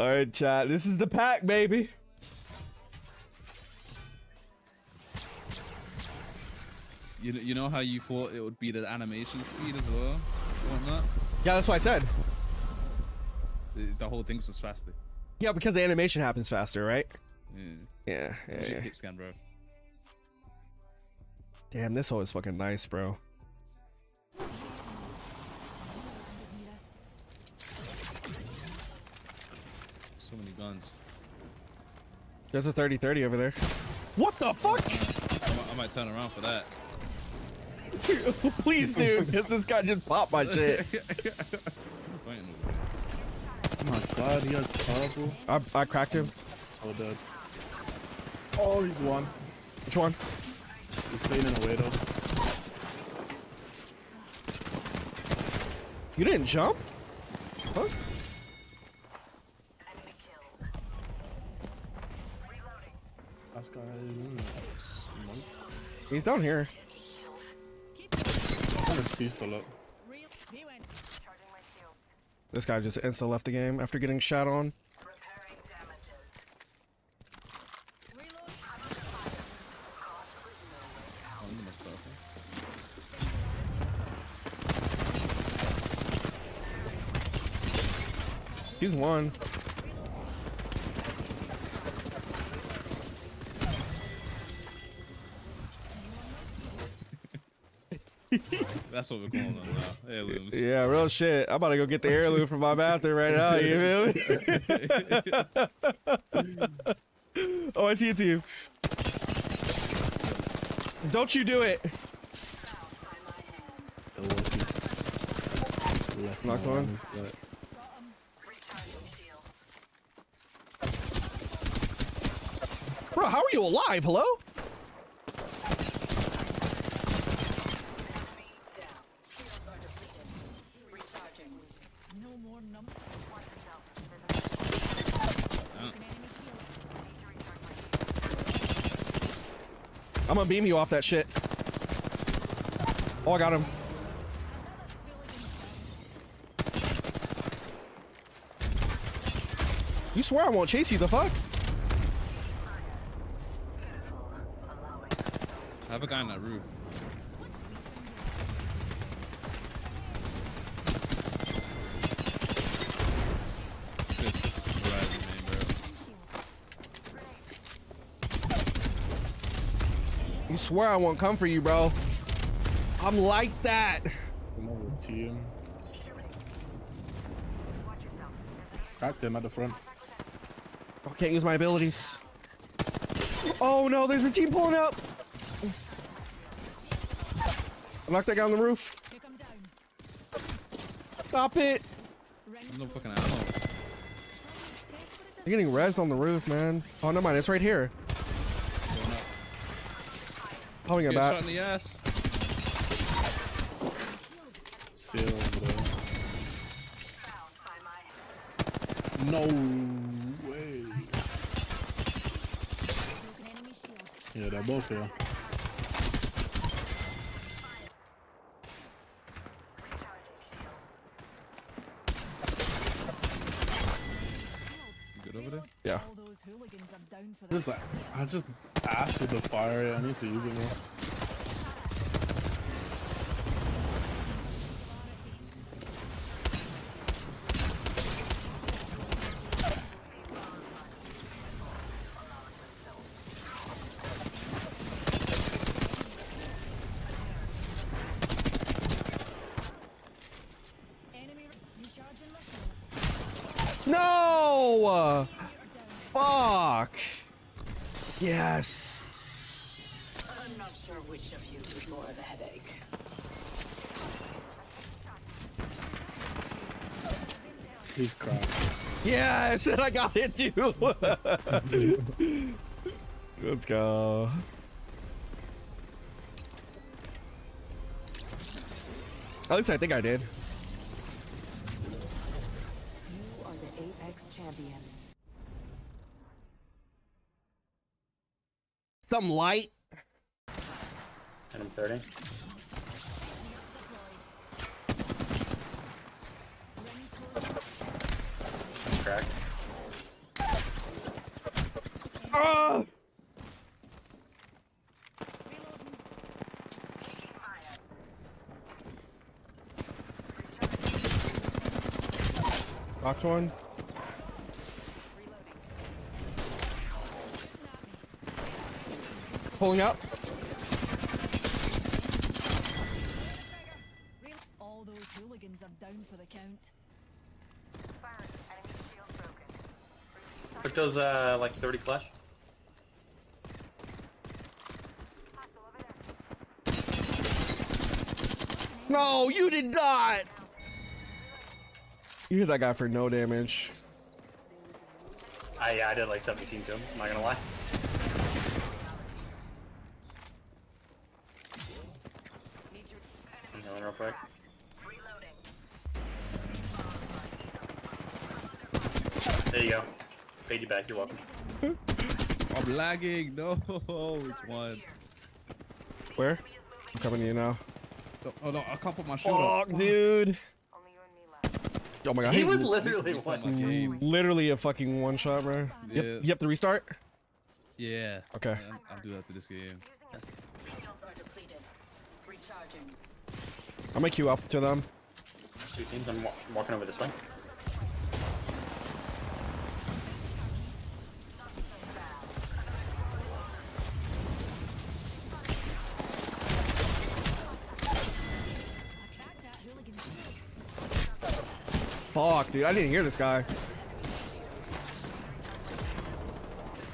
All right, chat. This is the pack, baby. You, you know how you thought it would be the animation speed as well? Whatnot? Yeah, that's what I said. The, the whole thing's just faster. Yeah, because the animation happens faster, right? Yeah. Yeah, yeah, yeah. scan, bro. Damn, this hole is fucking nice, bro. So many guns. There's a 30-30 over there. What the fuck? I might, I might turn around for that. Please, dude, because this guy just popped my shit. Oh my god, he has powerful. I, I cracked him. Oh, dead. Oh, he's one. Which one? He's fading away though. You didn't jump? Huh? Guy. He's down here. There's two still up. Real, he went. This guy just insta left the game after getting shot on. Reload. I'm the most powerful. He's one. That's what we're calling them now. Heirlooms. Yeah, real shit. I'm about to go get the heirloom from my bathroom right now. You feel me? oh, I see it to you. Don't you do it. Left one. arm Bro, how are you alive? Hello? No more num. Uh, An enemy shield. I'm gonna beam you off that shit. Oh, I got him. You swear I won't chase you, the fuck? I have a guy on that roof. Swear I won't come for you, bro. I'm like that. Come over to him. Cracked him at the front. I can't use my abilities. Oh no, there's a team pulling up. I knocked that guy on the roof. Took him down. Stop it. I'm no fucking ammo. Test for it. You're getting res on the roof, man. Oh, no mind. It's right here. Going up. Pulling it Get shot back. in the ass. Sail over. No way. Broken enemy shield. Yeah, they're both here. Good over there? Yeah. All those hooligans are down for that. Just like, I just asked with the fire. I need to use it more. Yes. I'm not sure which of you is more of a headache. He's cracked. Yes, and I got it too. Let's go. At least I think I did. You are the Apex champions. Something light. And I'm 30. Cracked. Ah! Reloading. Knocked one. Pulling up. Real- All those hooligans are down for the count. Crypto's uh like 30 flash. No, you did not. You hit that guy for no damage. I yeah, I did like 17 to him. I'm not gonna lie. You're welcome. I'm lagging. No, it's one. Where? I'm coming to you now. Oh, oh no, I can't put my shield up. Fuck, dude. Oh my god. He he was literally one. literally a fucking one shot, bro. Yeah. Yep. You have to restart? Yeah. Okay. I'll, I'll do after this game. Shields are depleted. Recharging. I'm gonna queue up to them. Two teams. I'm walking over this way. Fuck, dude. I didn't hear this guy. This is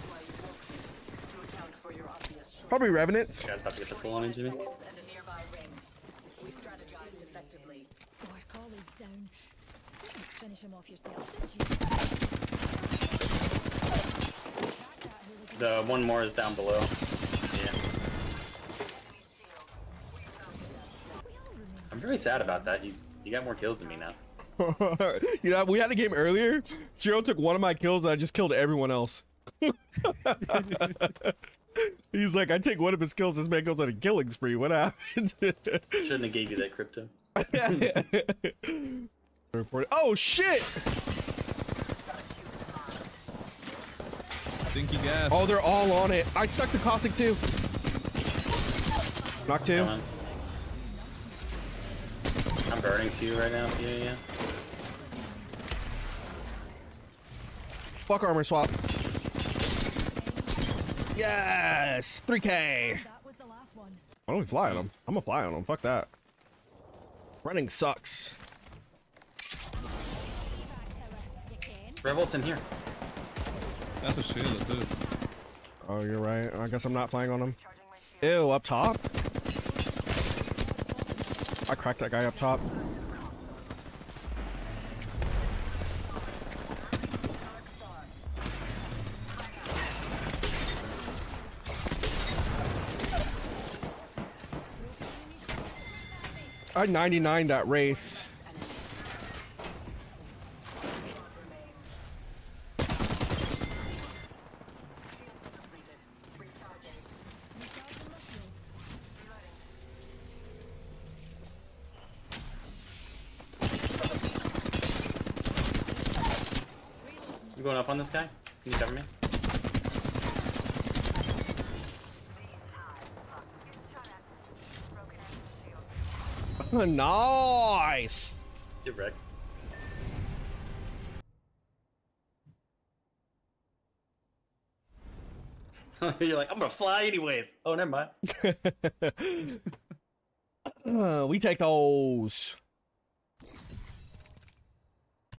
why you woke me. To account for your obvious short Probably Revenant. This guy's about to get the full on into me. seconds and a nearby ring. We strategized effectively. Our colleague's down. Finish him off yourself, did you? Cracked that hooligan. The one more is down below. Yeah. We all remain I'm very sad about that. You you got more kills than me now. you know, we had a game earlier. Shiro took one of my kills and I just killed everyone else. He's like, I take one of his kills, this man goes on a killing spree. What happened? Shouldn't have gave you that crypto. Report- oh shit! Stinky gas. Oh, they're all on it. I stuck to Caustic too. Knock two. I'm burning two right now. Yeah, yeah. Fuck armor swap. Yes! 3k! That was the last one. Why don't we fly on him? I'm gonna fly on him. Fuck that. Running sucks. Back tower. You can. Revolt's in here. That's a shield too. Oh, you're right. I guess I'm not flying on him. Ew, up top? I cracked that guy up top. I 99 that my. You going up on this guy? Can you cover me? nice! Get wrecked. You're like, I'm gonna fly anyways. Oh, never mind. Uh, we take those.